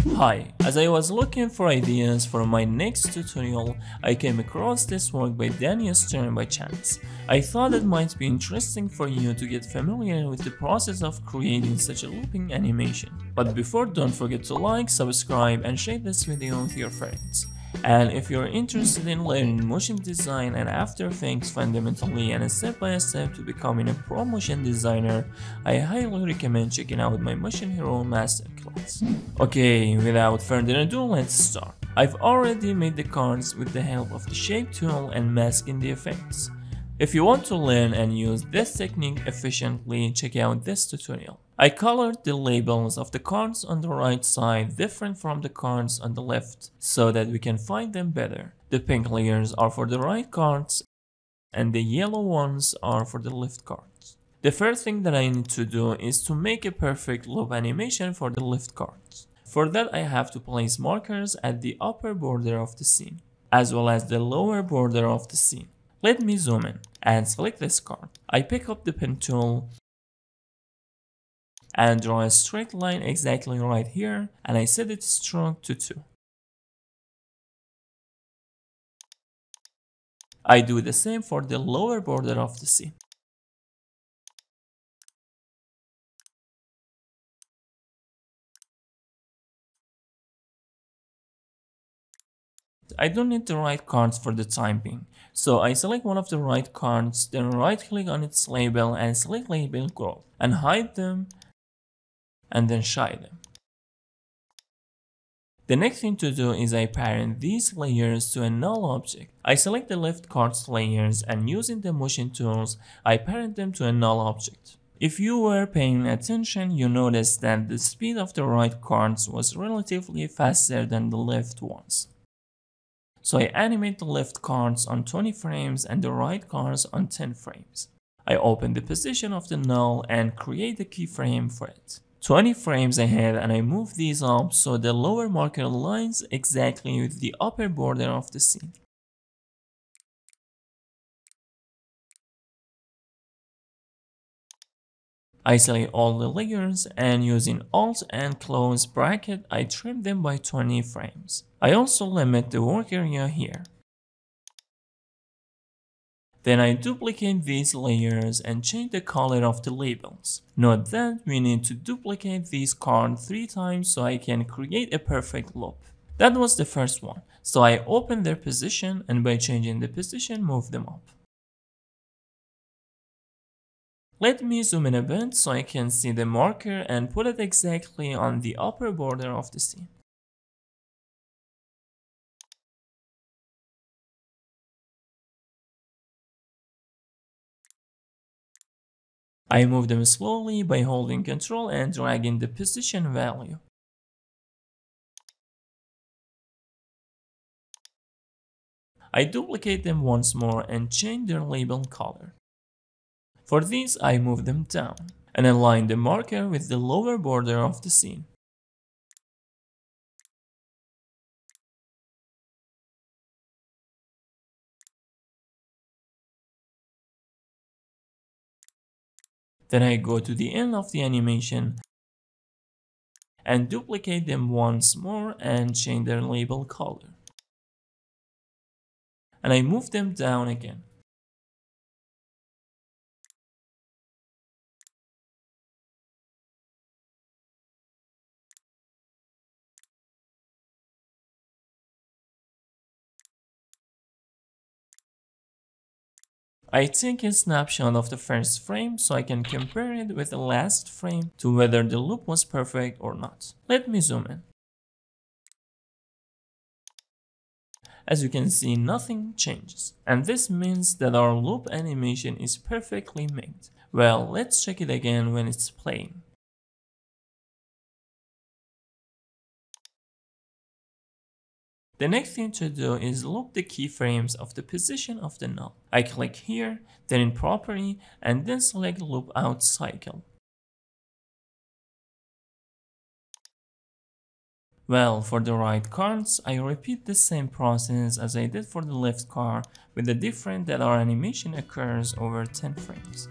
Hi, as I was looking for ideas for my next tutorial, I came across this work by Daniel Stern by chance. I thought it might be interesting for you to get familiar with the process of creating such a looping animation. But before don't forget to like, subscribe and share this video with your friends. And if you're interested in learning motion design and After Effects fundamentally and step by step to becoming a pro motion designer, I highly recommend checking out my Motion Guru Masterclass. Okay, without further ado, let's start. I've already made the cards with the help of the shape tool and masking the effects. If you want to learn and use this technique efficiently, check out this tutorial. I colored the labels of the cards on the right side different from the cards on the left so that we can find them better. The pink layers are for the right cards and the yellow ones are for the left cards. The first thing that I need to do is to make a perfect loop animation for the left cards. For that I have to place markers at the upper border of the scene as well as the lower border of the scene. Let me zoom in and select this card. I pick up the pen tool and draw a straight line exactly right here and I set its stroke to 2. I do the same for the lower border of the scene. I don't need the right cards for the time being. So I select one of the right cards, then right click on its label and select label group and hide them and then shy them. The next thing to do is I parent these layers to a null object. I select the left cards layers and using the motion tools, I parent them to a null object. If you were paying attention, you noticed that the speed of the right cards was relatively faster than the left ones. So I animate the left cards on 20 frames and the right cards on 10 frames. I open the position of the null and create a keyframe for it. 20 frames ahead and I move these up so the lower marker aligns exactly with the upper border of the scene. I select all the layers and using Alt and close bracket, I trim them by 20 frames. I also limit the work area here. Then I duplicate these layers and change the color of the labels. Note that we need to duplicate these cards 3 times so I can create a perfect loop. That was the first one, so I open their position and by changing the position move them up. Let me zoom in a bit so I can see the marker and put it exactly on the upper border of the scene. I move them slowly by holding Ctrl and dragging the position value. I duplicate them once more and change their label color. For these, I move them down and align the marker with the lower border of the scene. Then I go to the end of the animation and duplicate them once more and change their label color. And I move them down again. I take a snapshot of the first frame so I can compare it with the last frame to whether the loop was perfect or not. Let me zoom in. As you can see, nothing changes. And this means that our loop animation is perfectly made. Well, let's check it again when it's playing. The next thing to do is loop the keyframes of the position of the null. I click here, then in property, and then select loop out cycle. Well, for the right cards, I repeat the same process as I did for the left card, with the difference that our animation occurs over 10 frames.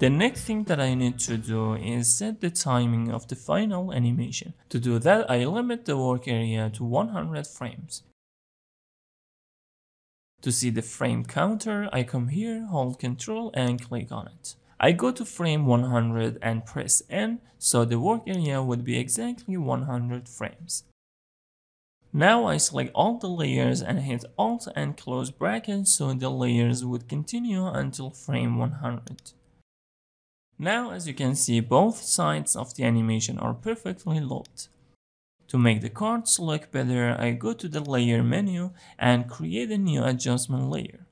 The next thing that I need to do is set the timing of the final animation. To do that, I limit the work area to 100 frames. To see the frame counter, I come here, hold Ctrl and click on it. I go to frame 100 and press N, so the work area would be exactly 100 frames. Now I select all the layers and hit Alt and close bracket so the layers would continue until frame 100. Now as you can see both sides of the animation are perfectly locked. To make the cards look better I go to the layer menu and create a new adjustment layer.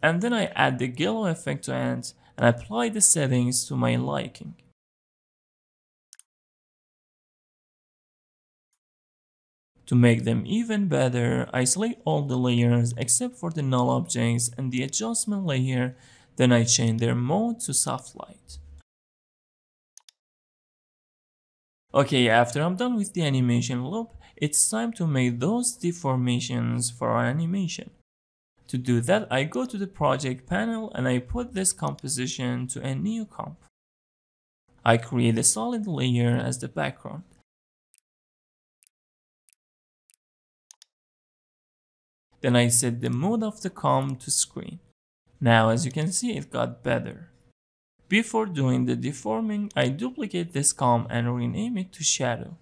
And then I add the glow effect to it and apply the settings to my liking. To make them even better, I select all the layers except for the null objects and the adjustment layer, then I change their mode to soft light. Okay, after I'm done with the animation loop, it's time to make those deformations for our animation. To do that, I go to the project panel and I put this composition to a new comp. I create a solid layer as the background. Then I set the mode of the comp to screen. Now as you can see it got better. Before doing the deforming, I duplicate this comp and rename it to shadow.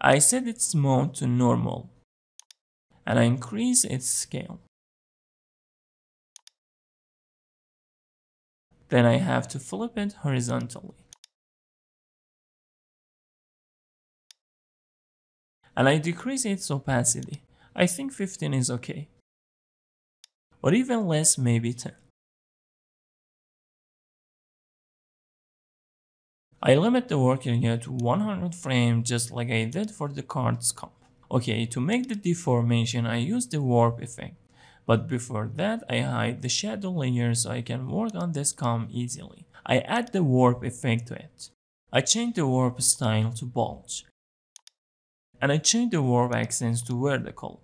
I set its mode to normal and I increase its scale. Then I have to flip it horizontally. and I decrease its opacity. I think 15 is okay. Or even less, maybe 10. I limit the work area to 100 frames just like I did for the cards comp. Okay, to make the deformation I use the warp effect. But before that I hide the shadow layer so I can work on this comp easily. I add the warp effect to it. I change the warp style to bulge and I change the warp axis to vertical.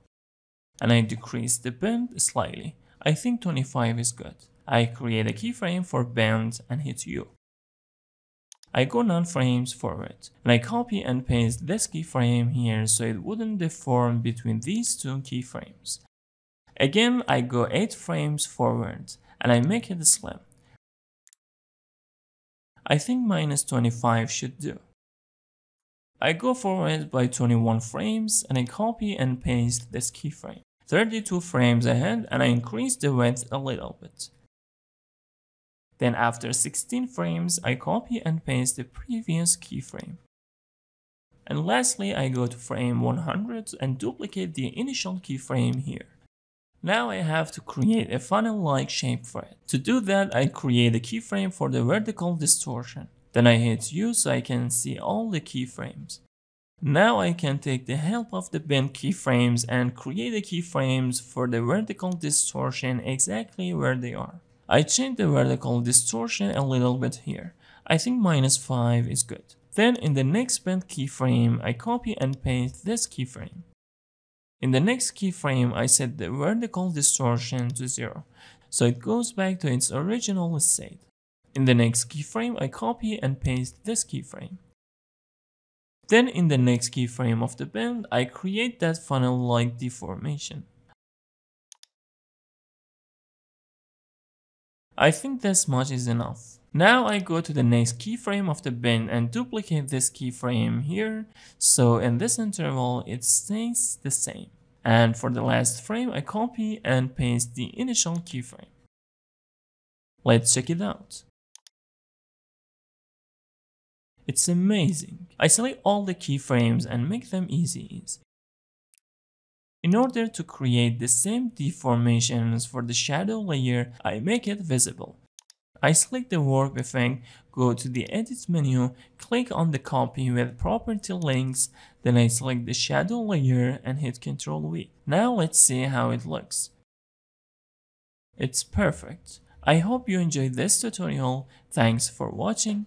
And I decrease the bend slightly. I think 25 is good. I create a keyframe for bend and hit U. I go 9 frames forward and I copy and paste this keyframe here so it wouldn't deform between these two keyframes. Again, I go 8 frames forward and I make it slim. I think minus 25 should do. I go forward by 21 frames and I copy and paste this keyframe. 32 frames ahead and I increase the width a little bit. Then after 16 frames, I copy and paste the previous keyframe. And lastly, I go to frame 100 and duplicate the initial keyframe here. Now I have to create a funnel-like shape for it. To do that, I create a keyframe for the vertical distortion. Then I hit U so I can see all the keyframes. Now I can take the help of the bend keyframes and create the keyframes for the vertical distortion exactly where they are. I change the vertical distortion a little bit here. I think minus 5 is good. Then in the next bend keyframe, I copy and paste this keyframe. In the next keyframe, I set the vertical distortion to 0, so it goes back to its original state. In the next keyframe, I copy and paste this keyframe. Then in the next keyframe of the bend, I create that funnel-like deformation. I think this much is enough. Now I go to the next keyframe of the bend and duplicate this keyframe here, so in this interval it stays the same. And for the last frame I copy and paste the initial keyframe. Let's check it out. It's amazing. I select all the keyframes and make them easy. In order to create the same deformations for the shadow layer, I make it visible. I select the warp effect, go to the edit menu, click on the copy with property links, then I select the shadow layer and hit Ctrl V. Now let's see how it looks. It's perfect. I hope you enjoyed this tutorial. Thanks for watching